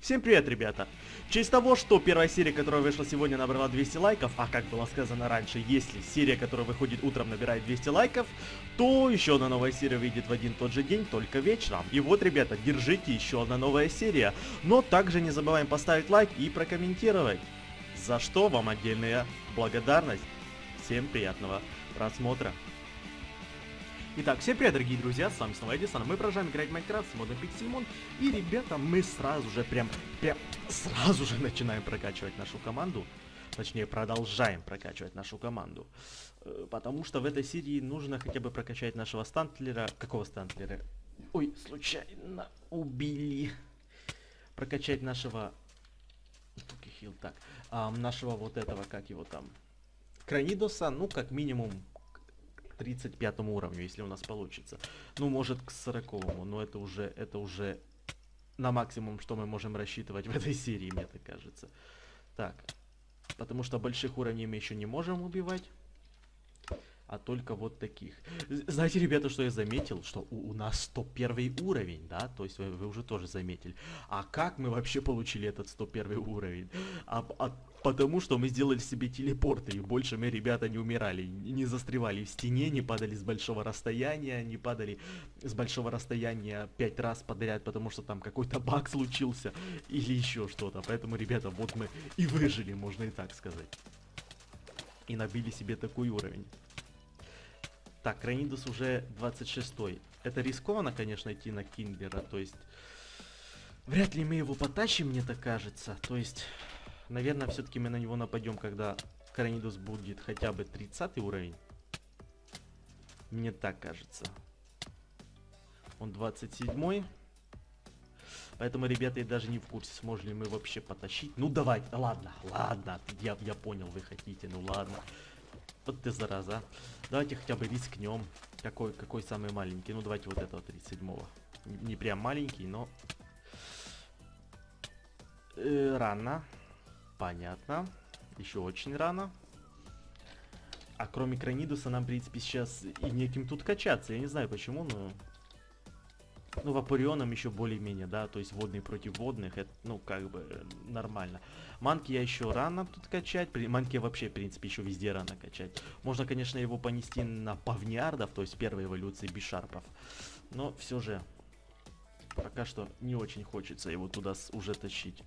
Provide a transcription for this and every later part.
Всем привет, ребята! В честь того, что первая серия, которая вышла сегодня, набрала 200 лайков, а как было сказано раньше, если серия, которая выходит утром, набирает 200 лайков, то еще одна новая серия выйдет в один тот же день, только вечером. И вот, ребята, держите еще одна новая серия. Но также не забываем поставить лайк и прокомментировать. За что вам отдельная благодарность. Всем приятного просмотра. Итак, всем привет, дорогие друзья, с вами снова Эдисон, мы продолжаем играть в Майнкрафт с модом Пиксельмон, и, ребята, мы сразу же, прям, прям, сразу же начинаем прокачивать нашу команду, точнее, продолжаем прокачивать нашу команду, э, потому что в этой серии нужно хотя бы прокачать нашего стантлера, какого стантлера? Ой, случайно убили, прокачать нашего, хил, так, а, нашего вот этого, как его там, Кранидоса, ну, как минимум, 35 уровню, если у нас получится. Ну, может, к 40 но это уже, это уже на максимум, что мы можем рассчитывать в этой серии, мне так кажется. Так, потому что больших уровней мы еще не можем убивать а только вот таких. Знаете, ребята, что я заметил? Что у, у нас 101 уровень, да? То есть вы, вы уже тоже заметили. А как мы вообще получили этот 101 уровень? А, а потому что мы сделали себе телепорты, и больше мы, ребята, не умирали, не застревали в стене, не падали с большого расстояния, не падали с большого расстояния пять раз подряд, потому что там какой-то баг случился, или еще что-то. Поэтому, ребята, вот мы и выжили, можно и так сказать. И набили себе такой уровень. Так, Кранидус уже 26 -й. Это рискованно, конечно, идти на Кинглера, то есть... Вряд ли мы его потащим, мне так кажется. То есть, наверное, все-таки мы на него нападем, когда Кранидус будет хотя бы 30 уровень. Мне так кажется. Он 27 -й. Поэтому, ребята, я даже не в курсе, сможем ли мы вообще потащить. Ну, давайте, ладно, ладно, я, я понял, вы хотите, ну ладно. Вот ты зараза. Давайте хотя бы рискнем. Какой, какой самый маленький? Ну, давайте вот этого 37-го. Не прям маленький, но... Э, рано. Понятно. Еще очень рано. А кроме Кранидуса нам, в принципе, сейчас и неким тут качаться. Я не знаю почему, но... Ну, Вапорионом еще более-менее, да, то есть водный против водных, это, ну, как бы, э, нормально. Манки я еще рано тут качать, манки вообще, в принципе, еще везде рано качать. Можно, конечно, его понести на павниардов, то есть первой эволюции бишарпов, но все же, пока что не очень хочется его туда уже тащить.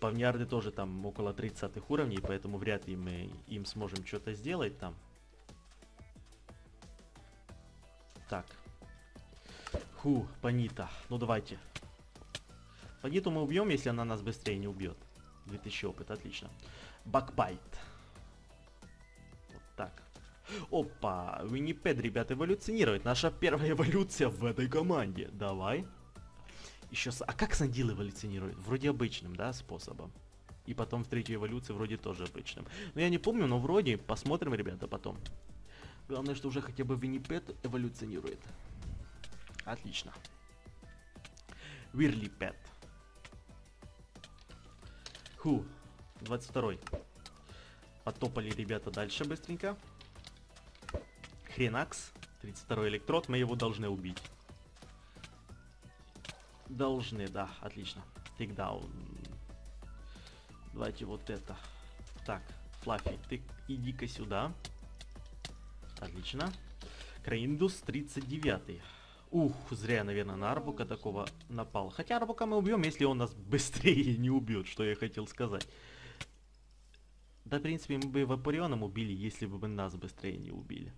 Павниарды тоже там около 30 уровней, поэтому вряд ли мы им сможем что-то сделать там. Так, Фу, Панита. Ну давайте. Паниту мы убьем, если она нас быстрее не убьет. 2000 опыт, отлично. Бакбайт. Вот так. Опа, Виннипед, ребят, эволюционирует. Наша первая эволюция в этой команде. Давай. Еще. А как Сандил эволюционирует? Вроде обычным, да, способом. И потом в третьей эволюции вроде тоже обычным. Но я не помню, но вроде. Посмотрим, ребята, потом. Главное, что уже хотя бы Виннипед эволюционирует. Отлично. Вирли Пэт. Ху, 22 -й. Потопали ребята дальше быстренько. Хренакс, 32 электрод, мы его должны убить. Должны, да, отлично. Тейкдаун. Давайте вот это. Так, Флаффи, ты иди-ка сюда. Отлично. Краиндус 39. -й. Ух, зря, наверное, на Арбука такого напал. Хотя Арбука мы убьем, если он нас быстрее не убьет, что я хотел сказать. Да, в принципе, мы бы Вапорионом убили, если бы нас быстрее не убили.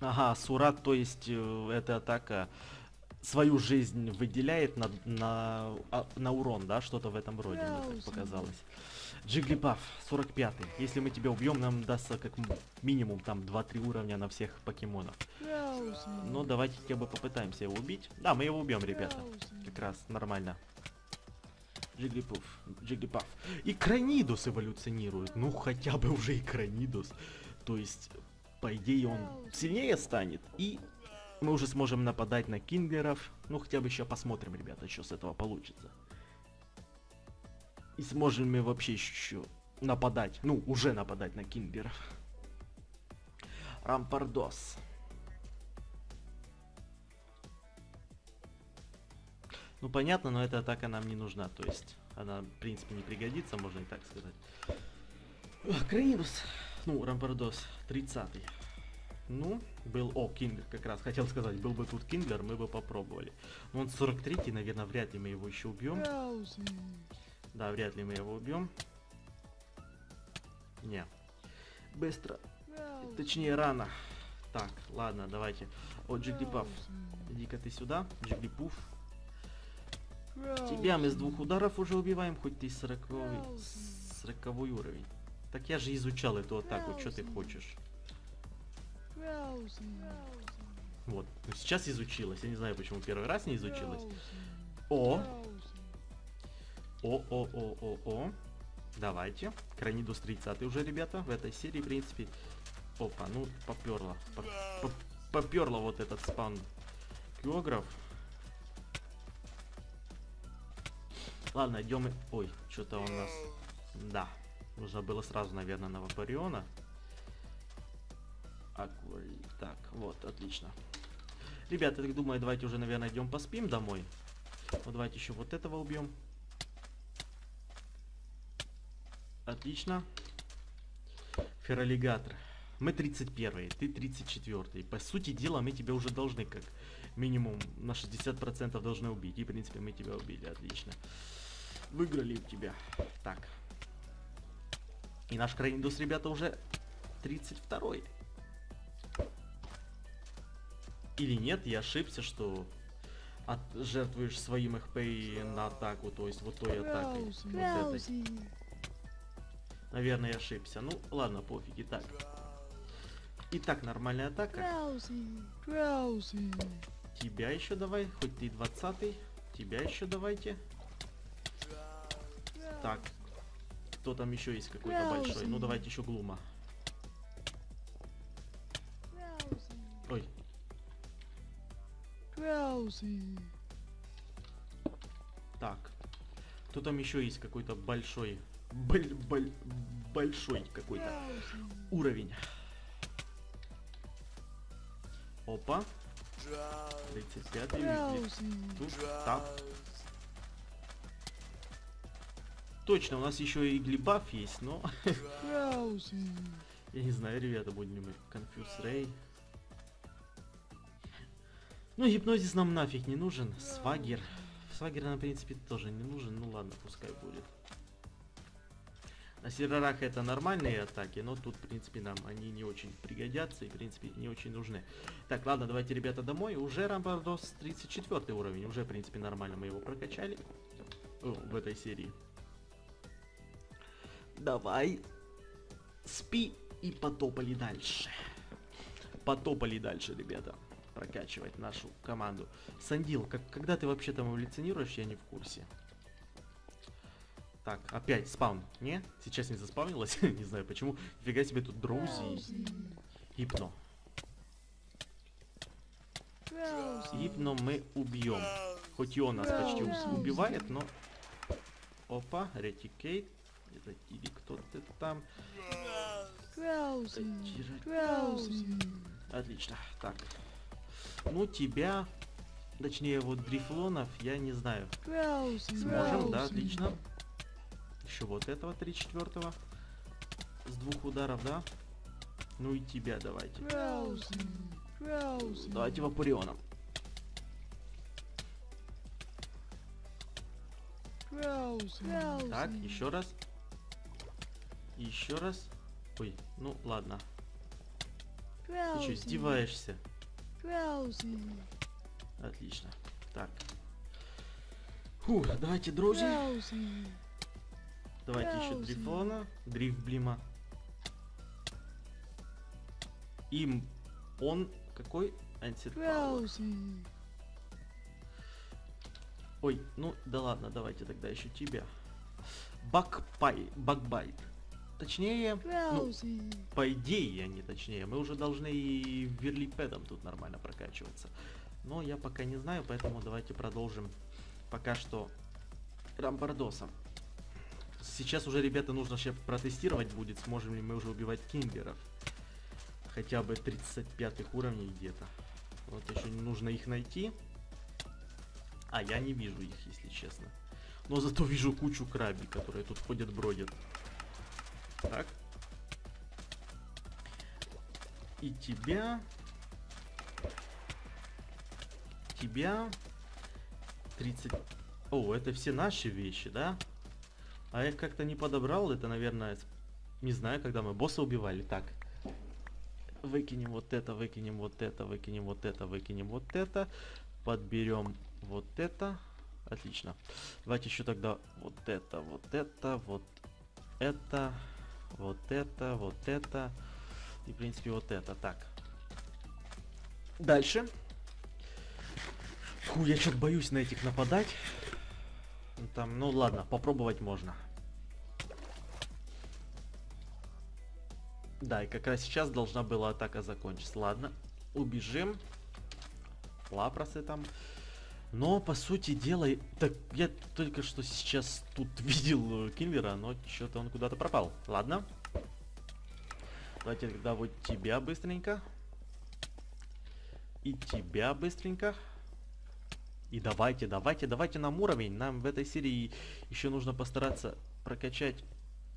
Ага, Сурат, то есть, э, эта атака свою жизнь выделяет на, на, а, на урон, да, что-то в этом роде, мне так показалось. Джиглипаф, 45 -й. Если мы тебя убьем, нам дастся как минимум там 2-3 уровня на всех покемонов. Но давайте хотя бы попытаемся его убить. Да, мы его убьем, ребята. Как раз нормально. Джиглипуф, Джиглипаф. И Кранидус эволюционирует. Ну, хотя бы уже и Кранидус. То есть, по идее, он сильнее станет. И мы уже сможем нападать на кинглеров. Ну, хотя бы еще посмотрим, ребята, что с этого получится. И сможем мы вообще еще нападать. Ну, уже нападать на Кинглеров. Рампардос. Ну, понятно, но эта атака нам не нужна. То есть, она, в принципе, не пригодится, можно и так сказать. Крейнидос. Ну, Рампардос, 30-й. Ну, был... О, Кинглер, как раз хотел сказать. Был бы тут Кинглер, мы бы попробовали. Но он 43-й, наверное, вряд ли мы его еще убьем. Да, вряд ли мы его убьем. Не. Быстро. Точнее, рано. Так, ладно, давайте. О, Джиглипаф. Иди-ка ты сюда, Джиглипуф. Тебя мы с двух ударов уже убиваем, хоть ты 40, 40 уровень. Так я же изучал эту атаку, что ты хочешь? Вот, сейчас изучилась. Я не знаю, почему первый раз не изучилась. О! О-о-о-о-о. Давайте. Кранидус 30 уже, ребята, в этой серии, в принципе. Опа, ну, поперло. Поперло вот этот спан географ. Ладно, идем и... Ой, что-то у нас... Да. Нужно было сразу, наверное, на Вапариона. Так, вот, отлично. Ребята, я думаю, давайте уже, наверное, идем поспим домой. Вот давайте еще вот этого убьем. Отлично. Фералигатор. Мы 31, ты 34. По сути дела, мы тебя уже должны как минимум на 60% должны убить. И, в принципе, мы тебя убили. Отлично. Выиграли у тебя. Так. И наш Крайндус, ребята, уже 32 -й. Или нет, я ошибся, что от, жертвуешь своим ХП на атаку, то есть вот той атакой. Вот этой. Наверное, я ошибся. Ну, ладно, пофиг, и так. Итак, нормальная атака. Тебя еще давай, хоть ты 20 Тебя еще давайте. Так. Кто там еще есть какой-то большой? Ну, давайте еще Глума. Ой. Так. Кто там еще есть какой-то большой? Боль, боль, большой какой-то уровень. Опа. 35 Тут, так. Точно, у нас еще и глибаф есть, но... Я не знаю, ребята, будем ли мы Confuse Ray. Ну, гипнозис нам нафиг не нужен. Свагер. Свагер нам, в принципе, тоже не нужен. Ну ладно, пускай будет. На серверах это нормальные атаки, но тут, в принципе, нам они не очень пригодятся и, в принципе, не очень нужны. Так, ладно, давайте, ребята, домой. Уже Рамбардос 34 уровень. Уже, в принципе, нормально мы его прокачали. О, в этой серии. Давай. Спи и потопали дальше. Потопали дальше, ребята. Прокачивать нашу команду. Сандил, как, когда ты вообще там эволюционируешь, я не в курсе. Так, опять спаун. Не? Сейчас не заспавнилось. не знаю почему. Фига себе тут дроузи. Гипно. Гипно мы убьем. Хоть и он нас почти убивает, но... Опа, ретикейт. Это или кто-то там. Отлично. Так. Ну, тебя... Точнее, вот дрифлонов я не знаю. Сможем, да, отлично. Еще вот этого 34-го. С двух ударов, да? Ну и тебя давайте. Давайте Вапурионом. Так, еще раз. Еще раз. Ой, ну ладно. Ты что, издеваешься? Отлично. Так. Фу, давайте друзья. Давайте еще дрифона. Дрифт блима. Им он какой? Ой, ну да ладно, давайте тогда еще тебя. Бакпай, бакбайт. Точнее, ну, по идее, не точнее, мы уже должны и верлипедом тут нормально прокачиваться. Но я пока не знаю, поэтому давайте продолжим пока что рамбардосом. сейчас уже, ребята, нужно сейчас протестировать будет, сможем ли мы уже убивать кимберов. Хотя бы 35 уровней где-то. Вот еще нужно их найти. А, я не вижу их, если честно. Но зато вижу кучу краби, которые тут ходят, бродят. Так. И тебя... Тебя... 30... О, это все наши вещи, да? А я как-то не подобрал. Это, наверное, не знаю, когда мы босса убивали. Так. Выкинем вот это, выкинем вот это, выкинем вот это, выкинем вот это. Подберем вот это. Отлично. Давайте еще тогда вот это, вот это, вот это, вот это, вот это. И, в принципе, вот это. Так. Дальше. Фу, я что-то боюсь на этих нападать. Ну, там, ну ладно, попробовать можно. Да, и как раз сейчас должна была атака закончиться. Ладно, убежим. Лапросы там. Но, по сути дела, так я только что сейчас тут видел э, Киллера, но что-то он куда-то пропал. Ладно. Давайте тогда вот тебя быстренько. И тебя быстренько. И давайте, давайте, давайте нам уровень. Нам в этой серии еще нужно постараться прокачать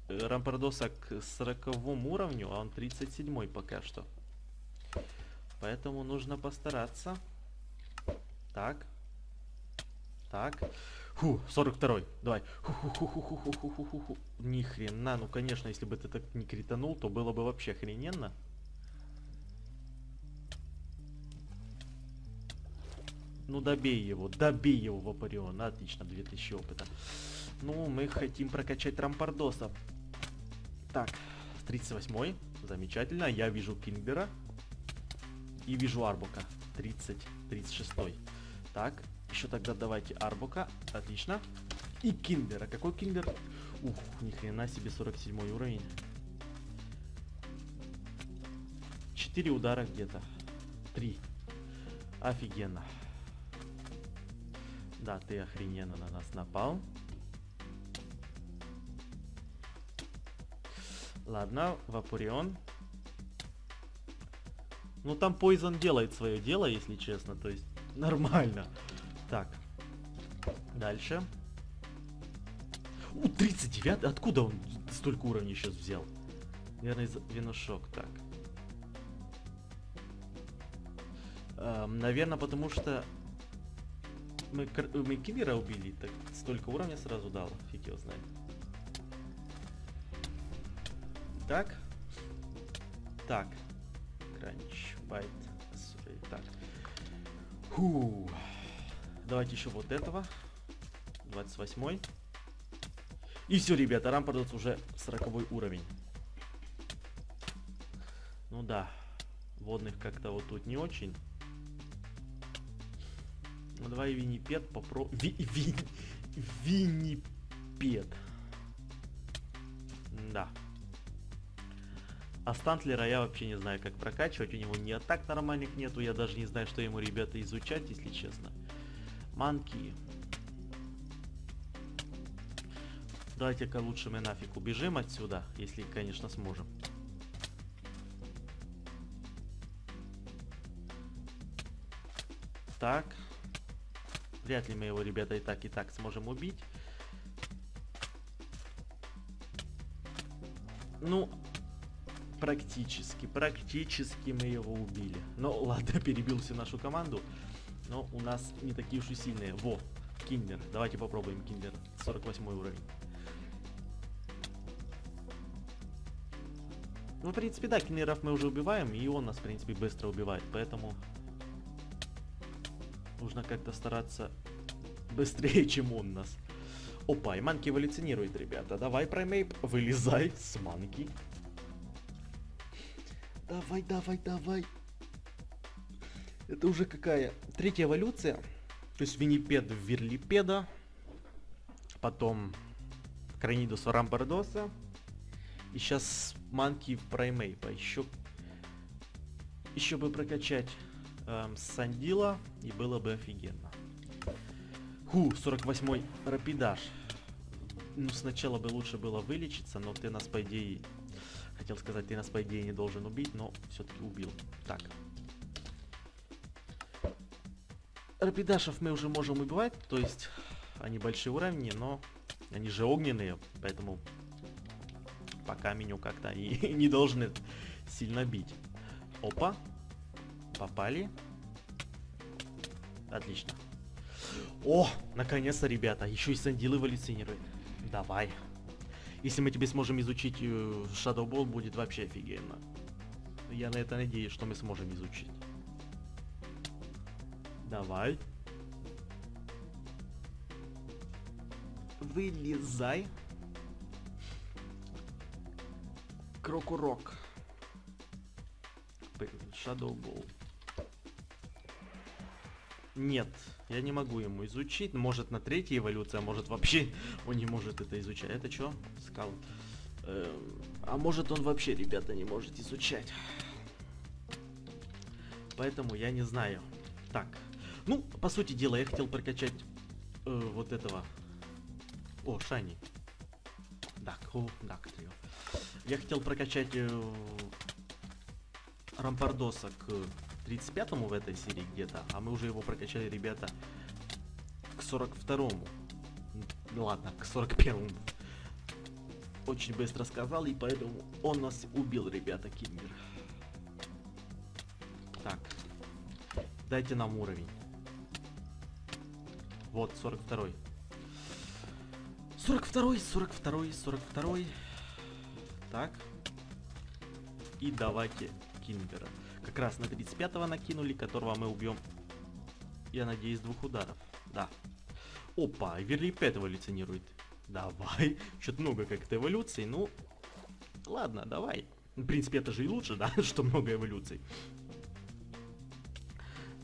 э, Рампардоса к 40 уровню, а он 37 пока что. Поэтому нужно постараться. Так. Так. Фу, 42-й. Давай. Ни хрена. Ну, конечно, если бы ты так не кританул, то было бы вообще охрененно. Ну, добей его. Добей его, Вапарион. Отлично, 2000 опыта. Ну, мы хотим прокачать Рампардоса. Так, 38-й. Замечательно. Я вижу Кингбера. И вижу Арбука. 30, 36-й. Так, еще тогда давайте Арбука. Отлично. И Кингбера. Какой Кингбер? Ух, ни хрена себе 47 уровень. 4 удара где-то. 3. Офигенно. Да, ты охрененно на нас напал. Ладно, Вапурион. Ну там Poison делает свое дело, если честно, то есть нормально. Так, дальше. У, 39 Откуда он столько уровней сейчас взял? Наверное, из виношок, так. Эм, наверное, потому что мы, мы Кивера убили, так столько уровня сразу дал, фиг его знает. Так. Так. Кранч, байт, так. Фу. Давайте еще вот этого. 28 И все, ребята, Рампардос уже 40 уровень. Ну да, водных как-то вот тут не очень. Ну давай Виннипед попро... Ви... Ви... Виннипед. Да. А Стантлера я вообще не знаю, как прокачивать. У него ни атак нормальных нету. Я даже не знаю, что ему, ребята, изучать, если честно. Манки. Давайте-ка лучше мы нафиг убежим отсюда, если, конечно, сможем. Так. Вряд ли мы его, ребята, и так, и так сможем убить. Ну, практически, практически мы его убили. Ну, ладно, перебил всю нашу команду. Но у нас не такие уж и сильные. Во, Кинглер. Давайте попробуем Кинглер. 48 уровень. Ну, в принципе, да, Кинглеров мы уже убиваем, и он нас, в принципе, быстро убивает, поэтому Нужно как-то стараться быстрее, чем он нас. Опа, и манки эволюционирует, ребята. Давай, Праймейп, вылезай с манки. Давай, давай, давай. Это уже какая? Третья эволюция. То есть Виннипед в Верлипеда. Потом Кранидус Рамбардоса. И сейчас манки в Праймейпа. Еще... Еще бы прокачать эм, Сандила, и было бы офигенно. Ху, 48-й рапидаж. Ну, сначала бы лучше было вылечиться, но ты нас, по идее... Хотел сказать, ты нас, по идее, не должен убить, но все-таки убил. Так. Рапидашев мы уже можем убивать, то есть они большие уровни, но они же огненные, поэтому по каменю как-то они не должны сильно бить. Опа. Попали. Отлично. О, наконец-то, ребята, еще и Сандил эволюционирует. Давай. Если мы тебе сможем изучить э, Shadow Ball, будет вообще офигенно. Я на это надеюсь, что мы сможем изучить. Давай. Вылезай. Крокурок. Shadow Ball. Нет, я не могу ему изучить. Может на третьей эволюции, а может вообще он не может это изучать. Это что? Скал. Эм, а может он вообще, ребята, не может изучать. Поэтому я не знаю. Так. Ну, по сути дела, я хотел прокачать э, вот этого. О, Шани. Так, о, так, Я хотел прокачать э, Рампардоса к 35-му в этой серии где-то, а мы уже его прокачали, ребята, к 42-му. Ладно, к 41-му. Очень быстро сказал, и поэтому он нас убил, ребята, Киммер. Так. Дайте нам уровень. Вот, 42-й. 42-й, 42-й, 42-й. Так. И давайте Кинбера. Как раз на 35-го накинули, которого мы убьем, я надеюсь, двух ударов. Да. Опа, Верлипет эволюционирует. Давай. Что-то много как-то эволюций. Ну, ладно, давай. В принципе, это же и лучше, да, что много эволюций.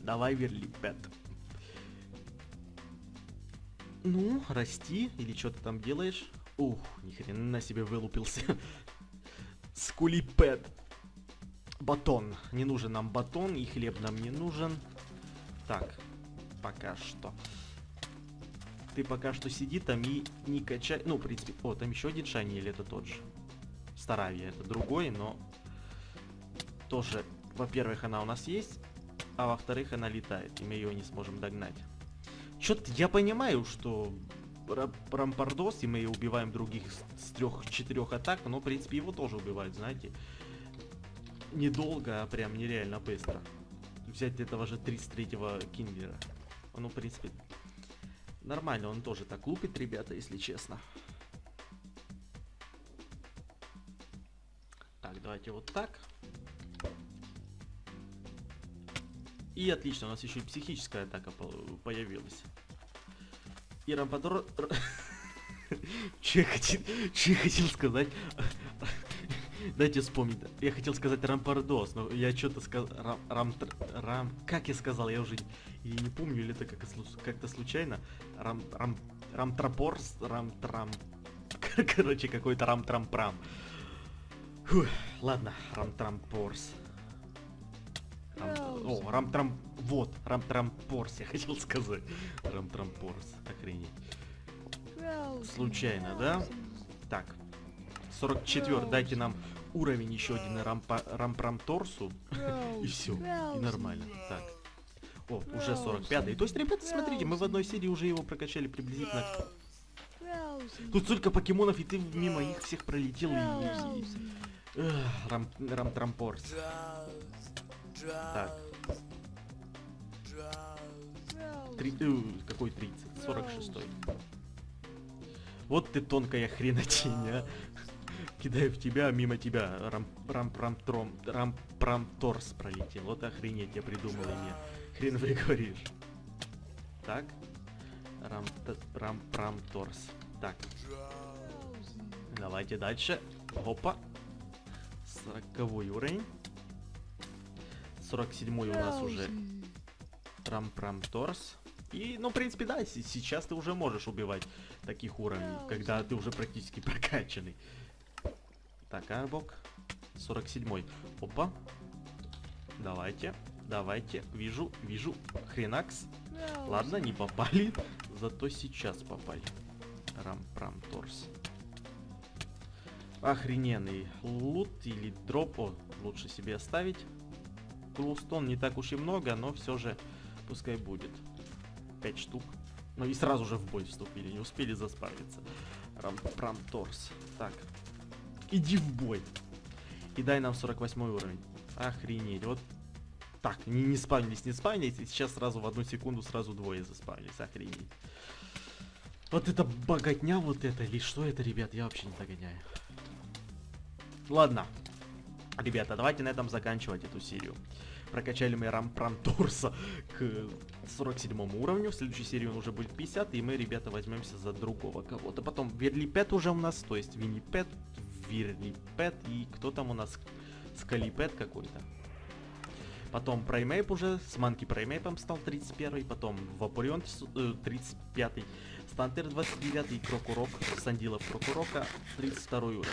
Давай, Верлипет. Ну, расти, или что ты там делаешь? Ух, ни хрена на себе вылупился. Скулипет. Батон. Не нужен нам батон, и хлеб нам не нужен. Так, пока что. Ты пока что сиди там и не качай... Ну, в принципе... О, там еще один шани, или это тот же? Старавия, это другой, но... Тоже, во-первых, она у нас есть, а во-вторых, она летает, и мы ее не сможем догнать. Чё-то я понимаю, что Рампардос, и мы убиваем других с трех-четырех атак, но, в принципе, его тоже убивают, знаете недолго, а прям нереально быстро. Взять этого же 33-го Кингера. Ну, в принципе, нормально, он тоже так лупит, ребята, если честно. Так, давайте вот так. И отлично, у нас еще и психическая атака появилась. И Рампадор... Че я хотел, сказать? Дайте вспомнить. Я хотел сказать рампардос, но я что-то сказал... Рам, рам. Как я сказал? Я уже и не помню, или это как как-то случайно. Рам... Рам... Рамтрапорс... Рамтрам... Короче, какой-то рам-трам-прам. Ладно, рамтрампорс. О, рамтрам... Вот, рамтрампорс, я хотел сказать. Рамтрампорс, охренеть. Случайно, да? Так, 44, дайте нам уровень еще один рампа, рампрамторсу. И все, и нормально. Так. О, уже 45 -й. То есть, ребята, смотрите, мы в одной серии уже его прокачали приблизительно. Тут столько покемонов, и ты мимо их всех пролетел и... Рам, рам трампорс. Так. Три, э, какой 30? 46 -й. Вот ты тонкая хренотень, а кидаю в тебя, мимо тебя рам, рам, рам, тром, рам, прам, торс пролетел. Вот охренеть, я придумал имя. Хрен вы говоришь. Так. Рам, рам, прам, торс. Так. Давайте дальше. Опа. Сороковой уровень. 47 у нас уже рам, прам, торс. И, ну, в принципе, да, сейчас ты уже можешь убивать таких уровней, когда ты уже практически прокачанный. Так, Арбок. 47-й. Опа. Давайте. Давайте. Вижу, вижу. Хренакс. Ладно, не попали. Зато сейчас попали. Рампрам Торс. Охрененный лут или дроп. О, лучше себе оставить. Тулстон не так уж и много, но все же пускай будет. 5 штук. Ну и сразу же в бой вступили, не успели заспавиться. Рампрам Торс. Так. Иди в бой. И дай нам 48 уровень. Охренеть. Вот так, не, не спавнились, не спавнились, и сейчас сразу в одну секунду сразу двое заспавнились. Охренеть. Вот это богатня вот это, или что это, ребят, я вообще не догоняю. Ладно. Ребята, давайте на этом заканчивать эту серию. Прокачали мы Рампрантурса к 47 уровню. В следующей серии он уже будет 50, и мы, ребята, возьмемся за другого кого-то. Потом Верлипет уже у нас, то есть Виннипет, Верлипет и кто там у нас? Скалипет какой-то. Потом Праймейп уже с Манки Праймейпом стал 31 потом Вапорион э, 35 Стантер 29 и Крокурок, Сандилов Крокурока 32 уровень.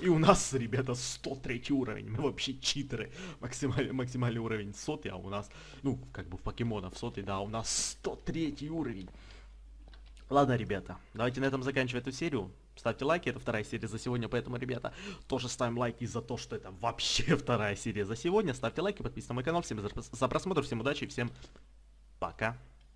И у нас, ребята, 103 уровень. Мы вообще читеры. Максимальный, максимальный уровень сотый, а у нас, ну, как бы в покемонов сотый, да, у нас 103 уровень. Ладно, ребята, давайте на этом заканчивать эту серию. Ставьте лайки, это вторая серия за сегодня, поэтому, ребята, тоже ставим лайки за то, что это вообще вторая серия за сегодня. Ставьте лайки, подписывайтесь на мой канал. Всем за, просмотр, всем удачи, всем пока.